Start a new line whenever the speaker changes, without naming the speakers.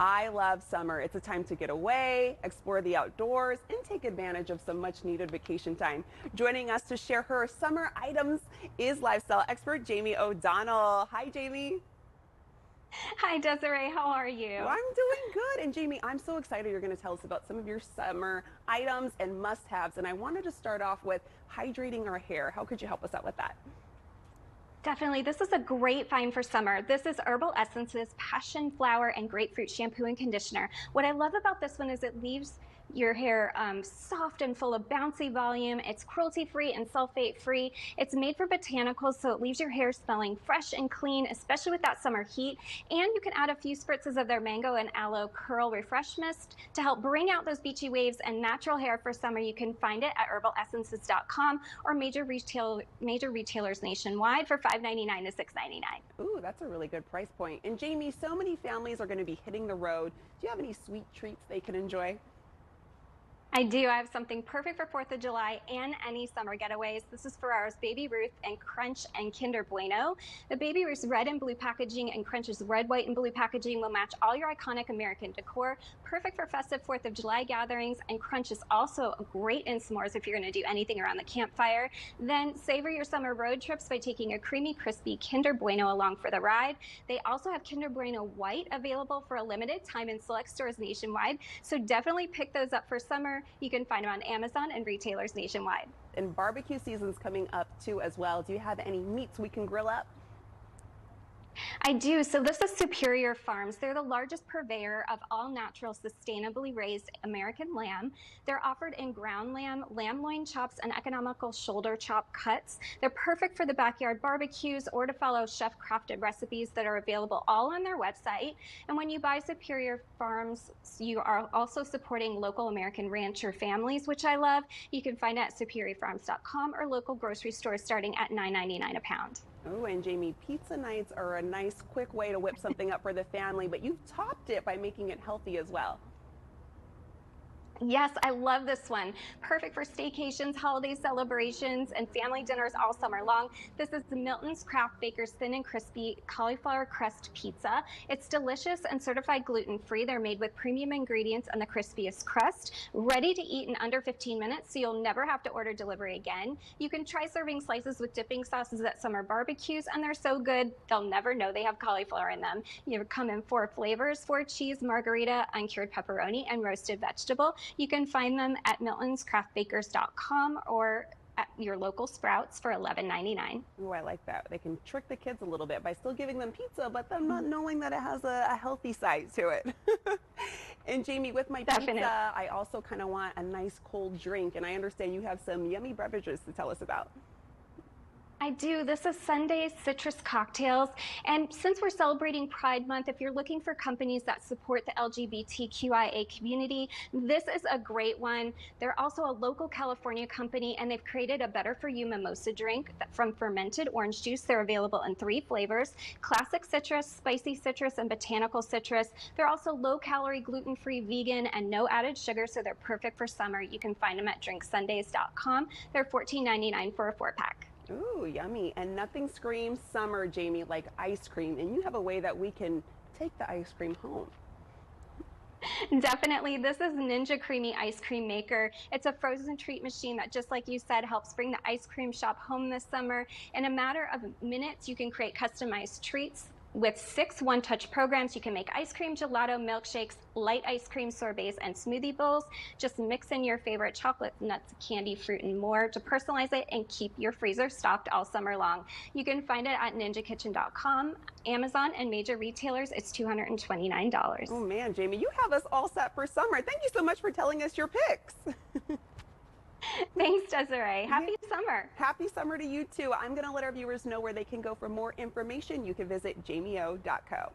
I love summer. It's a time to get away, explore the outdoors, and take advantage of some much needed vacation time. Joining us to share her summer items is lifestyle expert Jamie O'Donnell. Hi, Jamie.
Hi, Desiree. How are you?
Well, I'm doing good. And Jamie, I'm so excited you're going to tell us about some of your summer items and must haves. And I wanted to start off with hydrating our hair. How could you help us out with that?
Definitely. This is a great find for summer. This is Herbal Essences Passion Flower and Grapefruit Shampoo and Conditioner. What I love about this one is it leaves your hair um, soft and full of bouncy volume. It's cruelty free and sulfate free. It's made for botanicals, so it leaves your hair smelling fresh and clean, especially with that summer heat. And you can add a few spritzes of their mango and aloe curl refresh mist to help bring out those beachy waves and natural hair for summer. You can find it at herbalessences.com or major retail major retailers nationwide for $5.99 to $6.99.
Ooh, that's a really good price point. And Jamie, so many families are going to be hitting the road. Do you have any sweet treats they can enjoy?
I do. I have something perfect for 4th of July and any summer getaways. This is Ferrero's Baby Ruth and Crunch and Kinder Bueno. The Baby Ruth's red and blue packaging and Crunch's red, white, and blue packaging will match all your iconic American decor. Perfect for festive 4th of July gatherings. And Crunch is also a great in s'mores if you're going to do anything around the campfire. Then savor your summer road trips by taking a creamy, crispy Kinder Bueno along for the ride. They also have Kinder Bueno White available for a limited time in select stores nationwide. So definitely pick those up for summer. You can find them on Amazon and retailers nationwide.
And barbecue season's coming up too as well. Do you have any meats we can grill up?
I do. So this is Superior Farms. They're the largest purveyor of all natural, sustainably raised American lamb. They're offered in ground lamb, lamb loin chops, and economical shoulder chop cuts. They're perfect for the backyard barbecues or to follow chef crafted recipes that are available all on their website. And when you buy Superior Farms, you are also supporting local American rancher families, which I love. You can find at superiorfarms.com or local grocery stores starting at $9.99 a pound.
Oh, and Jamie, pizza nights are a nice, quick way to whip something up for the family, but you've topped it by making it healthy as well.
Yes, I love this one. Perfect for staycations, holiday celebrations, and family dinners all summer long. This is the Milton's Craft Baker's Thin and Crispy Cauliflower Crust Pizza. It's delicious and certified gluten-free. They're made with premium ingredients and the crispiest crust. Ready to eat in under 15 minutes, so you'll never have to order delivery again. You can try serving slices with dipping sauces at summer barbecues, and they're so good, they'll never know they have cauliflower in them. You come in four flavors, four cheese, margherita, uncured pepperoni, and roasted vegetable. You can find them at miltonscraftbakers.com or at your local Sprouts for $11.99.
Oh, I like that. They can trick the kids a little bit by still giving them pizza, but them not knowing that it has a, a healthy side to it. and Jamie, with my Definitely. pizza, I also kind of want a nice cold drink, and I understand you have some yummy beverages to tell us about.
I do. This is Sunday Citrus Cocktails. And since we're celebrating Pride Month, if you're looking for companies that support the LGBTQIA community, this is a great one. They're also a local California company, and they've created a better for you mimosa drink from fermented orange juice. They're available in three flavors classic citrus, spicy citrus, and botanical citrus. They're also low calorie, gluten free, vegan, and no added sugar, so they're perfect for summer. You can find them at drinksundays.com. They're $14.99 for a four pack.
Ooh, yummy. And nothing screams summer, Jamie, like ice cream. And you have a way that we can take the ice cream home.
Definitely. This is Ninja CREAMi Ice Cream Maker. It's a frozen treat machine that, just like you said, helps bring the ice cream shop home this summer. In a matter of minutes, you can create customized treats with six one-touch programs, you can make ice cream, gelato, milkshakes, light ice cream sorbets, and smoothie bowls. Just mix in your favorite chocolate, nuts, candy, fruit, and more to personalize it and keep your freezer stocked all summer long. You can find it at ninjakitchen.com, Amazon, and major retailers. It's $229.
Oh man, Jamie, you have us all set for summer. Thank you so much for telling us your picks.
Thanks, Desiree. Happy yeah. summer.
Happy summer to you too. I'm going to let our viewers know where they can go for more information. You can visit jamieo.co.